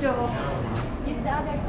job. Je staat echt